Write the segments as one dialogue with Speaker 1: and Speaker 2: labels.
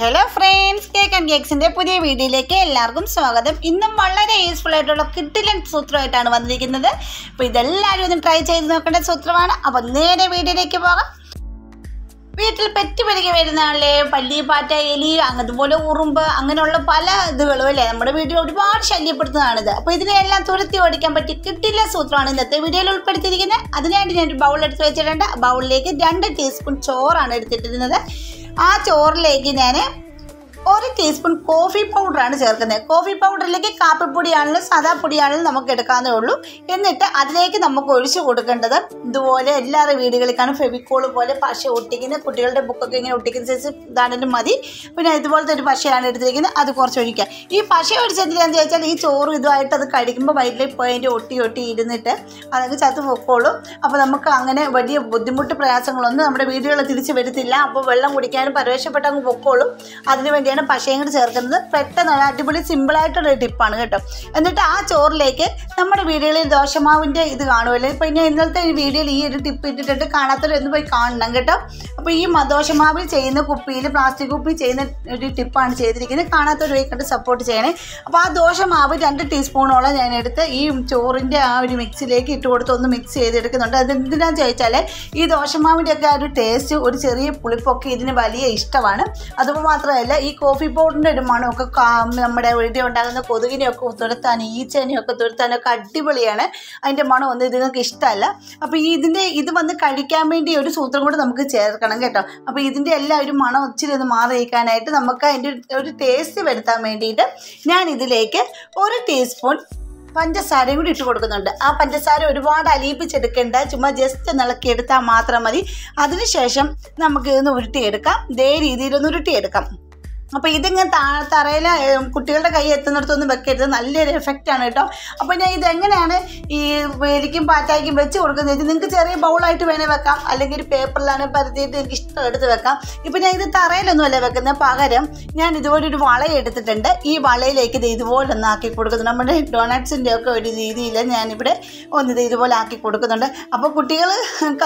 Speaker 1: Hello friends cake and കേക്സിന്റെ പുതിയ വീഡിയോയിലേക്ക് എല്ലാവർക്കും സ്വാഗതം. ഇന്നും വളരെ യൂസ്ഫുൾ ആയിട്ടുള്ള കിട്ടിലൻ സൂത്രമായിട്ടാണ് വന്നിരിക്കുന്നത്. അപ്പോൾ ഇതെല്ലാവരും ഒന്ന് ട്രൈ ചെയ്ത് നോക്കേണ്ട സൂത്രമാണ്. അപ്പോൾ നേരെ വീഡിയോയിലേക്ക് പോകാം. വീട്ടിൽ പെറ്റ് പെരുകി വരുന്ന ആളെ പല്ലി പാറ്റ എലി അതുപോലെ ഉറുമ്പ് അങ്ങനെയുള്ള പല ഇതുകളും അല്ലേ? നമ്മുടെ വീട്ടിൽ ഒരുപാട് ശല്യപ്പെടുത്തുന്നതാണിത്. അപ്പോൾ ഇതിനെല്ലാം തുരത്തി ഓടിക്കാൻ പറ്റി കിട്ടില്ല സൂത്രമാണ് ഇന്നത്തെ വീഡിയോയിൽ ഉൾപ്പെടുത്തിയിരിക്കുന്നത്. അതിനായിട്ട് ഞാൻ ഒരു ബൗൾ എടുത്ത് വെച്ചിട്ടുണ്ട്. ബൗളിലേക്ക് രണ്ട് ടീസ്പൂൺ ചോറാണ് എടുത്തിട്ടിരുന്നത്. ആ ചോറിലേക്ക് ഞാൻ ഒരു ടീസ്പൂൺ കോഫി പൗഡറാണ് ചേർക്കുന്നത്. കോഫി പൗഡറിലേക്ക് കാപ്പിപ്പൊടിയാണെങ്കിലും സാദാ പൊടിയാണെങ്കിലും നമുക്ക് എടുക്കാവുന്നേ ഉള്ളൂ. എന്നിട്ട് അതിലേക്ക് നമുക്ക് ഒഴിച്ചു കൊടുക്കേണ്ടത് ഇതുപോലെ എല്ലാവരുടെ വീടുകളിൽ കാണും ഫെവിക്കോൾ പോലെ പശ ഒട്ടിക്കുന്ന കുട്ടികളുടെ ബുക്കൊക്കെ ഇങ്ങനെ ഒട്ടിക്കുന്ന സൈസ് ഇതാണെങ്കിലും മതി. പിന്നെ ഇതുപോലത്തെ ഒരു പശയാണ് എടുത്തിരിക്കുന്നത്. അത് കുറച്ച് ഒഴിക്കുക ഈ പശ ഒഴിച്ചെന്തിനാന്ന് ചോദിച്ചാൽ ഈ ചോറ് ഇതുമായിട്ട് അത് കഴിക്കുമ്പോൾ വയറ്റിൽ പോയിന്റെ ഒട്ടി ഒട്ടി ഇരുന്നിട്ട് അതൊക്കെ ചത്ത് പൊക്കോളും. അപ്പോൾ നമുക്ക് അങ്ങനെ വലിയ ബുദ്ധിമുട്ട് പ്രയാസങ്ങളൊന്നും നമ്മുടെ വീടുകളിൽ തിരിച്ച് വരുത്തില്ല. അപ്പോൾ വെള്ളം കുടിക്കാനും പരവേശപ്പെട്ടങ്ങ് പൊക്കോളും. അതിനു വേണ്ടിയാണ് പശയും കൂടി ചേർക്കുന്നത്. പെട്ടെന്ന് ഒരു അടിപൊളി സിമ്പിളായിട്ടുള്ള ടിപ്പാണ് കേട്ടോ. എന്നിട്ട് ആ ചോറിലേക്ക് നമ്മുടെ വീടുകളിൽ ദോശമാവിന്റെ ഇത് കാണുമല്ലോ. ഇപ്പോൾ ഇനി ഇന്നലത്തെ ഈ വീഡിയോയിൽ ഈ ഒരു ടിപ്പ് ഇട്ടിട്ട് കാണാത്തവരൊന്ന് പോയി കാണണം കേട്ടോ. അപ്പോൾ ഈ ദോശമാവിൽ ചെയ്യുന്ന കുപ്പിയിൽ പ്ലാസ്റ്റിക് കുപ്പി ചെയ്യുന്ന ഒരു ടിപ്പാണ് ചെയ്തിരിക്കുന്നത്. കാണാത്തവർ പോയി കണ്ട് സപ്പോർട്ട് ചെയ്യണേ. അപ്പോൾ ആ ദോശമാവ് രണ്ട് ടീസ്പൂണോളം ഞാൻ എടുത്ത് ഈ ചോറിന്റെ ആ ഒരു മിക്സിലേക്ക് ഇട്ട് കൊടുത്ത് ഒന്ന് മിക്സ് ചെയ്തെടുക്കുന്നുണ്ട്. അത് എന്തിനാന്ന് ചോദിച്ചാൽ ഈ ദോശമാവിന്റെ ഒക്കെ ആ ഒരു ടേസ്റ്റ് ഒരു ചെറിയ പുളിപ്പൊക്കെ ഇതിന് വലിയ ഇഷ്ടമാണ്. അതുപോലെ മാത്രമല്ല ഈ കോഫി പൗഡറിന്റെ ഒരു മണമൊക്കെ നമ്മുടെ വീട്ടിൽ ഉണ്ടാകുന്ന കൊതുകിനെയൊക്കെ തുരത്താൻ ഈച്ചേനെയൊക്കെ തുരത്താനൊക്കെ അടിപൊളിയാണ്. അതിന്റെ മണം ഒന്നും നിങ്ങൾക്ക് ഇഷ്ടമല്ല. അപ്പോൾ ഈ ഇതിന്റെ ഇത് വന്ന് കഴിക്കാൻ വേണ്ടി ഒരു സൂത്രം കൂടെ നമുക്ക് ചേർക്കണം കേട്ടോ. അപ്പോൾ ഇതിന്റെ എല്ലാം ഒരു മണം ഒച്ചിരി ഒന്ന് മാറിയിരിക്കാനായിട്ട് നമുക്ക് അതിന്റെ ഒരു- ടേസ്റ്റ് വരുത്താൻ വേണ്ടിയിട്ട് ഞാൻ ഇതിലേക്ക് ഒരു ടീസ്പൂൺ പഞ്ചസാരയും കൂടി ഇട്ട് കൊടുക്കുന്നുണ്ട്. ആ പഞ്ചസാര ഒരുപാട് അലിയിപ്പിച്ചെടുക്കേണ്ട ചുമ്മാ ജസ്റ്റ് ഒന്ന് ഇളക്കിയെടുത്താൽ മാത്രം മതി. അതിനുശേഷം നമുക്ക് ഇതൊന്ന് ഉരുട്ടിയെടുക്കാം. ഇതേ രീതിയിലൊന്ന് ഉരുട്ടിയെടുക്കാം. അപ്പോൾ ഇതിങ്ങനെ താ തറയിൽ കുട്ടികളുടെ കൈ എത്തുന്നിടത്തൊന്നും വെക്കരുത്. നല്ലൊരു എഫക്റ്റ് ആണ് കേട്ടോ. അപ്പോൾ ഞാൻ ഇതെങ്ങനെയാണ് ഈ വേലിക്കും പാറ്റായ്ക്കും വെച്ച് കൊടുക്കുന്നത്? നിങ്ങൾക്ക് ചെറിയ ബൗളായിട്ട് വേണേൽ വെക്കാം. അല്ലെങ്കിൽ ഒരു പേപ്പറിലാണ് പരത്തിയിട്ട് എനിക്ക് ഇഷ്ടം എടുത്ത് വെക്കാം. ഇപ്പൊ ഞാൻ ഇത് തറയിലൊന്നുമല്ല വെക്കുന്നത് പകരം ഞാൻ ഇതുപോലെ ഒരു വള എടുത്തിട്ടുണ്ട്. ഈ വളയിലേക്ക് ഇത് ഇതുപോലെ ഒന്ന് ആക്കി കൊടുക്കുന്നു നമ്മുടെ ഡൊണറ്റ്സിന്റെ ഒക്കെ ഒരു രീതിയിൽ ഞാനിവിടെ ഇത് ഇതുപോലെ ആക്കി കൊടുക്കുന്നുണ്ട്. അപ്പോൾ കുട്ടികൾ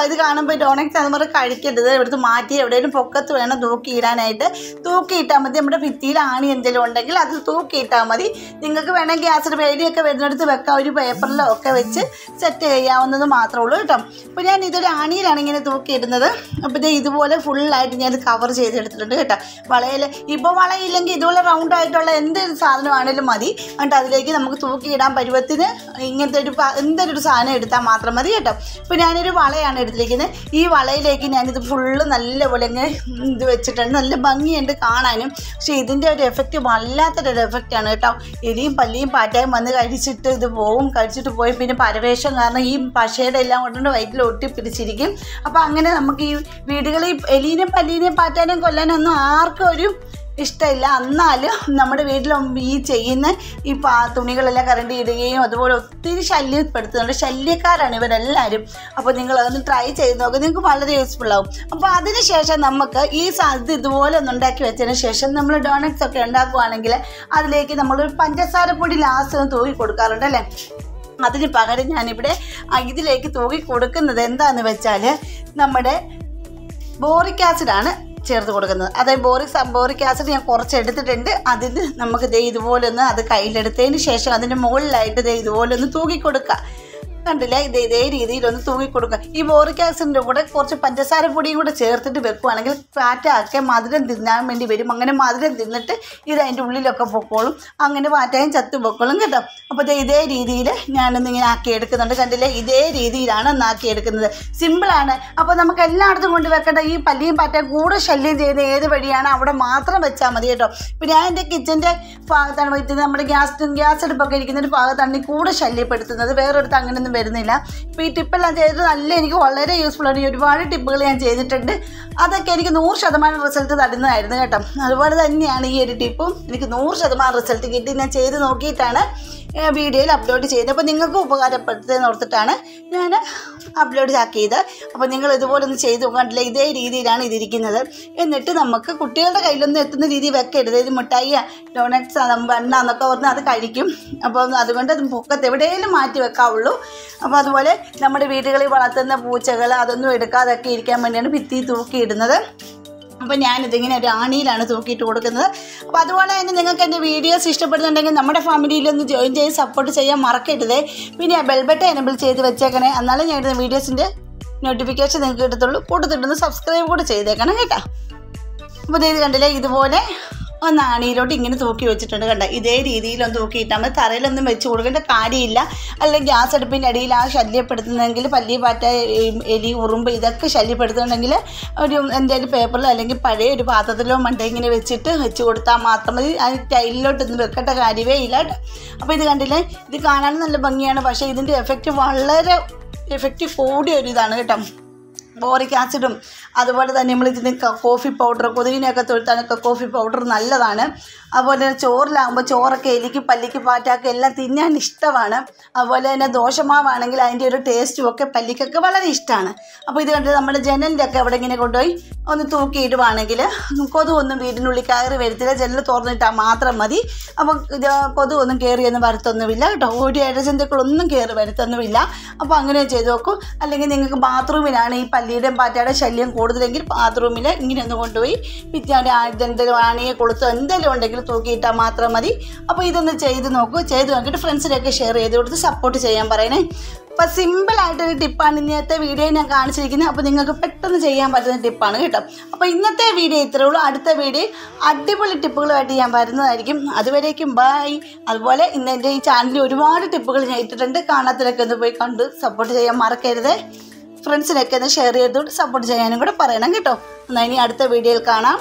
Speaker 1: ഇത് കാണുമ്പോൾ ഡോണറ്റ്സ് അതുപോലെ കഴിക്കരുത്. ഇവിടുത്തെ മാറ്റി എവിടെയെങ്കിലും പൊക്കത്ത് വേണം തൂക്കിയിടാനായിട്ട്. തൂക്കിയിട്ടാൽ മതി നമ്മുടെ ഭിത്തിയിൽ ആണി എന്തെങ്കിലും ഉണ്ടെങ്കിൽ അത് തൂക്കിയിട്ടാൽ മതി. നിങ്ങൾക്ക് വേണമെങ്കിൽ ഗ്യാസിൽ വേലിയൊക്കെ വരുന്നിടത്ത് വെക്കാം. ഒരു പേപ്പറിലോ ഒക്കെ വെച്ച് സെറ്റ് ചെയ്യാവുന്നത് മാത്രമേ ഉള്ളൂ കേട്ടോ. അപ്പോൾ ഞാൻ ഇതൊരു ആണിയിലാണ് ഇങ്ങനെ തൂക്കിയിടുന്നത്. അപ്പോൾ ഇത് ഇതുപോലെ ഫുള്ളായിട്ട് ഞാൻ കവർ ചെയ്തെടുത്തിട്ടുണ്ട് കേട്ടോ. വളയിൽ ഇപ്പോൾ വളയില്ലെങ്കിൽ ഇതുപോലെ റൗണ്ട് ആയിട്ടുള്ള എന്തൊരു സാധനമാണെങ്കിലും മതി. എന്നിട്ട് അതിലേക്ക് നമുക്ക് തൂക്കിയിടാൻ പരുവത്തിന് ഇങ്ങനത്തെ ഒരു എന്തൊരു സാധനം എടുത്താൽ മാത്രം മതി കേട്ടോ. ഇപ്പോൾ ഞാനൊരു വളയാണ് എടുത്തിരിക്കുന്നത് ഈ വളയിലേക്ക് ഞാനിത് ഫുള്ള് നല്ലപോലെ ഇങ്ങനെ ഇത് വെച്ചിട്ടുണ്ട്. നല്ല ഭംഗിയുണ്ട് കാണാനും. പക്ഷേ ഇതിന്റെ ഒരു എഫക്റ്റ് വല്ലാത്തൊരു എഫക്റ്റാണ് കേട്ടോ. എലിയും പല്ലിയും പാറ്റയും വന്ന് കഴിച്ചിട്ട് ഇത് പോവും കഴിച്ചിട്ട് പോയി പിന്നെ പരവേഷം കാരണം ഈ പശയുടെ എല്ലാം കൊണ്ടുകൊണ്ട് വയറ്റിൽ ഒട്ടിപ്പിടിച്ചിരിക്കും അപ്പോൾ അങ്ങനെ നമുക്ക് ഈ വീടുകളിൽ എലീനെ പല്ലീനെയും പാറ്റാനും കൊല്ലാനൊന്നും ആർക്കും ഒരു ഇഷ്ടമില്ല. എന്നാലും നമ്മുടെ വീട്ടിൽ ഈ ചെയ്യുന്ന ഈ പാ തുണികളെല്ലാം കറണ്ട് ഇടുകയും അതുപോലെ ഒത്തിരി ശല്യപ്പെടുത്തുന്നുണ്ട് ശല്യക്കാരാണ് ഇവരെല്ലാവരും അപ്പോൾ നിങ്ങൾ അതൊന്ന് ട്രൈ ചെയ്ത് നോക്കുക നിങ്ങൾക്ക് വളരെ യൂസ്ഫുൾ ആവും. അപ്പോൾ അതിനുശേഷം നമുക്ക് ഈ സാധ്യത ഇത് ഇതുപോലെ ഒന്ന് ഉണ്ടാക്കി വെച്ചതിന് ശേഷം നമ്മൾ ഡോണറ്റ്സ് ഒക്കെ ഉണ്ടാക്കുവാണെങ്കിൽ അതിലേക്ക് നമ്മളൊരു പഞ്ചസാര പൊടി ലാസ്റ്റ് ഒന്ന് തൂക്കി കൊടുക്കാറുണ്ട് അല്ലേ? അതിന് പകരം ഞാനിവിടെ ഇതിലേക്ക് തൂക്കി കൊടുക്കുന്നത് എന്താണെന്ന് വെച്ചാൽ നമ്മുടെ ബോറിക് ആസിഡാണ് ചേർത്ത് കൊടുക്കുന്നത്. അതായത് ബോറിക് ബോറിക് ആസിഡ് ഞാൻ കുറച്ച് എടുത്തിട്ടുണ്ട് അതിന് നമുക്ക് ദേ ഇതുപോലെ ഒന്ന് അത് കയ്യിലെടുത്തതിന് ശേഷം അതിന്റെ മുകളിലായിട്ട് ദേ ഇതുപോലെ ഒന്ന് തൂക്കി കൊടുക്കുക കണ്ടില്ല? ഇത് ഇതേ രീതിയിൽ ഒന്ന് തൂങ്ങി കൊടുക്കുക. ഈ ബോറിക് ആസിഡിന്റെ കൂടെ കുറച്ച് പഞ്ചസാര പൊടിയും കൂടെ ചേർത്തിട്ട് വെക്കുവാണെങ്കിൽ പാറ്റയൊക്കെ മധുരം തിന്നാൻ വേണ്ടി വരും. അങ്ങനെ മധുരം തിന്നിട്ട് ഇത് അതിന്റെ ഉള്ളിലൊക്കെ പൊക്കോളും. അങ്ങനെ വാറ്റായും ചത്തു പൊക്കോളും കേട്ടോ. അപ്പോൾ ഇത് ഇതേ രീതിയിൽ ഞാനൊന്ന് ഇങ്ങനെ ആക്കി എടുക്കുന്നുണ്ട് കണ്ടില്ലേ? ഇതേ രീതിയിലാണ് ഒന്ന് ആക്കി എടുക്കുന്നത് സിമ്പിളാണ് അപ്പോൾ നമുക്ക് എല്ലായിടത്തും കൊണ്ട് വെക്കേണ്ട ഈ പല്ലിയും പാറ്റയും കൂടെ ശല്യം ചെയ്യുന്ന ഏത് വഴിയാണ് അവിടെ മാത്രം വെച്ചാൽ മതി കേട്ടോ. പിന്നെ ഞാൻ എന്റെ കിച്ചന്റെ ഭാഗത്താണ് നമ്മുടെ ഗ്യാസ് ഗ്യാസ് അടുപ്പൊക്കെ ഇരിക്കുന്ന ഒരു ഭാഗത്താണ് ഈ കൂടെ ശല്യപ്പെടുത്തുന്നത്. വേറൊരിടത്ത് അങ്ങനെയൊന്നും വരുന്നില്ല. ഇപ്പോൾ ഈ ടിപ്പെല്ലാം ചെയ്തത് നല്ല എനിക്ക് വളരെ യൂസ്ഫുൾ ആണ്. ഒരുപാട് ടിപ്പുകൾ ഞാൻ ചെയ്തിട്ടുണ്ട്. അതൊക്കെ എനിക്ക് നൂറ് ശതമാനം റിസൾട്ട് തരുന്നതായിരുന്നു കേട്ടോ. അതുപോലെ തന്നെയാണ് ഈ ഒരു ടിപ്പും എനിക്ക് നൂറ് ശതമാനം റിസൾട്ട് കിട്ടി. ഞാൻ ചെയ്ത് നോക്കിയിട്ടാണ് വീഡിയോയിൽ അപ്ലോഡ് ചെയ്ത്. അപ്പോൾ നിങ്ങൾക്ക് ഉപകാരപ്പെടുത്തുന്ന ഓർത്തിട്ടാണ് ഞാൻ അപ്ലോഡ് ആക്കിയത് അപ്പോൾ നിങ്ങൾ ഇതുപോലെ ഒന്ന് ചെയ്ത് നോക്കാണ്ടില്ല ഇതേ രീതിയിലാണ് ഇതിരിക്കുന്നത്. എന്നിട്ട് നമുക്ക് കുട്ടികളുടെ കയ്യിലൊന്നും എത്തുന്ന രീതി വെക്കരുത്. ഇത് മിഠായി ഡോണറ്റ്സ് എന്നൊക്കെ പറഞ്ഞാൽ അത് കഴിക്കും. അപ്പോൾ അതുകൊണ്ട് അത് പൊക്കത്ത് എവിടെയെങ്കിലും മാറ്റി വെക്കാവുള്ളൂ. അപ്പോൾ അതുപോലെ നമ്മുടെ വീടുകളിൽ വളർത്തുന്ന പൂച്ചകൾ അതൊന്നും എടുക്കാതൊക്കെ ഇരിക്കാൻ വേണ്ടിയാണ് ഭിത്തി തൂക്കിയിടുന്നത്. അപ്പോൾ ഞാനിതിങ്ങനെ ഒരു ആണിയിലാണ് തൂക്കിയിട്ട് കൊടുക്കുന്നത്. അപ്പോൾ അതുപോലെ തന്നെ നിങ്ങൾക്ക് എന്റെ വീഡിയോസ് ഇഷ്ടപ്പെടുന്നുണ്ടെങ്കിൽ നമ്മുടെ ഫാമിലിയിലൊന്ന് ജോയിൻ ചെയ്ത് സപ്പോർട്ട് ചെയ്യാൻ മറക്കരുത്. പിന്നെ ആ ബെൽബട്ടൺ എനബിൾ ചെയ്ത് വെച്ചേക്കണേ. എന്നാലും ഞാൻ ഇടുന്ന വീഡിയോസിന്റെ നോട്ടിഫിക്കേഷൻ നിങ്ങൾക്ക് കിട്ടത്തുള്ളൂ. കൂട്ടത്തിട്ടൊന്ന് സബ്സ്ക്രൈബ് കൂടെ ചെയ്തേക്കണം കേട്ടോ. അപ്പോൾ ഇത് കണ്ടില്ലേ? ഇതുപോലെ ഒന്ന് ആണിയിലോട്ട് ഇങ്ങനെ തൂക്കി വെച്ചിട്ടുണ്ട് കണ്ട? ഇതേ രീതിയിലൊന്ന് തൂക്കിയിട്ടാൽ മതി. തറയിലൊന്നും വെച്ച് കൊടുക്കേണ്ട കാര്യമില്ല. അല്ലെങ്കിൽ ഗ്യാസ് അടുപ്പിന്റെ അടിയിൽ ആ ശല്യപ്പെടുത്തുന്നെങ്കിൽ പല്ലി പാറ്റ എലി ഉറുമ്പ് ഇതൊക്കെ ശല്യപ്പെടുത്തുന്നുണ്ടെങ്കിൽ ഒരു എന്തെങ്കിലും പേപ്പറിലോ അല്ലെങ്കിൽ പഴയ ഒരു പാത്രത്തിലോ മണ്ട ഇങ്ങനെ വെച്ചിട്ട് വെച്ച് കൊടുത്താൽ മാത്രം മതി. അത് ടൈലിലോട്ടൊന്നും വെക്കേണ്ട കാര്യമേ ഇല്ല കേട്ടോ. അപ്പോൾ ഇത് കണ്ടില്ലേ? ഇത് കാണാൻ നല്ല ഭംഗിയാണ്. പക്ഷേ ഇതിന്റെ എഫക്റ്റ് വളരെ എഫക്റ്റ് കൂടിയ ഒരു ഇതാണ് കേട്ടോ. ബോറിക് ആസിഡും അതുപോലെ തന്നെ നമ്മൾ ഇതിന് കോഫി പൗഡർ കൊതുകിനെയൊക്കെ തൊഴുത്താനൊക്കെ കോഫി പൗഡർ നല്ലതാണ്. അതുപോലെ തന്നെ ചോറിലാകുമ്പോൾ ചോറൊക്കെ എലിക്ക് പല്ലിക്ക് പാറ്റാക്ക് എല്ലാം തിന്നാൻ ഇഷ്ടമാണ്. അതുപോലെ തന്നെ ദോശമാവാണെങ്കിൽ അതിന്റെ ഒരു ടേസ്റ്റും ഒക്കെ പല്ലിക്കൊക്കെ വളരെ ഇഷ്ടമാണ്. അപ്പോൾ ഇത് കണ്ട് നമ്മൾ ജനലിന്റെ ഒക്കെ അവിടെ ഇങ്ങനെ കൊണ്ടുപോയി ഒന്ന് തൂക്കിയിടുവാണെങ്കിൽ കൊതുകൊന്നും വീടിനുള്ളിൽ കയറി വരത്തില്ല. ജനൽ തുറന്നിട്ടാൽ മാത്രം മതി. അപ്പോൾ ഇത് കൊതുകൊന്നും കയറിയൊന്നും വരത്തൊന്നുമില്ല കേട്ടോ. ഓടി ഇഴജന്തുക്കളൊന്നും കയറി വരത്തൊന്നുമില്ല. അപ്പോൾ അങ്ങനെ ചെയ്ത് നോക്കും. അല്ലെങ്കിൽ നിങ്ങൾക്ക് ബാത്റൂമിലാണ് ഈ പല്ലിയുടെയും പാറ്റയുടെ ശല്യം കൂടുതലെങ്കിൽ ബാത്റൂമിൽ ഇങ്ങനെ ഒന്ന് കൊണ്ടുപോയി പിറ്റാന്റെ എന്തെങ്കിലും ആണിയെ കൊളുത്തോ എന്തെങ്കിലും ഉണ്ടെങ്കിൽ തൂക്കിയിട്ടാൽ മാത്രം മതി. അപ്പോൾ ഇതൊന്ന് ചെയ്ത് നോക്കൂ. ചെയ്ത് നോക്കിയിട്ട് ഫ്രണ്ട്സിനൊക്കെ ഷെയർ ചെയ്ത് കൊടുത്ത് സപ്പോർട്ട് ചെയ്യാൻ പറയണേ. അപ്പോൾ സിമ്പിളായിട്ടൊരു ടിപ്പാണ് ഇന്നത്തെ വീഡിയോ ഞാൻ കാണിച്ചിരിക്കുന്നത്. അപ്പോൾ നിങ്ങൾക്ക് പെട്ടെന്ന് ചെയ്യാൻ പറ്റുന്ന ടിപ്പാണ് കേട്ടോ. അപ്പോൾ ഇന്നത്തെ വീഡിയോ ഇത്രേ ഉള്ളൂ. അടുത്ത വീഡിയോ അടിപൊളി ടിപ്പുകളുമായിട്ട് ഞാൻ വരുന്നതായിരിക്കും. അതുവരേക്കും ബൈ അതുപോലെ ഇന്ന് എന്റെ ഈ ചാനലിൽ ഒരുപാട് ടിപ്പുകൾ ഞാൻ ഇട്ടിട്ടുണ്ട്. കാണാത്തതിലൊക്കെ ഒന്ന് പോയി കണ്ട് സപ്പോർട്ട് ചെയ്യാൻ മറക്കരുത്. ഫ്രണ്ട്സിനൊക്കെ ഒന്ന് ഷെയർ ചെയ്തുകൊണ്ട് സപ്പോർട്ട് ചെയ്യാനും കൂടെ പറയണം കേട്ടോ. എന്നാൽ ഇനി അടുത്ത വീഡിയോയിൽ കാണാം.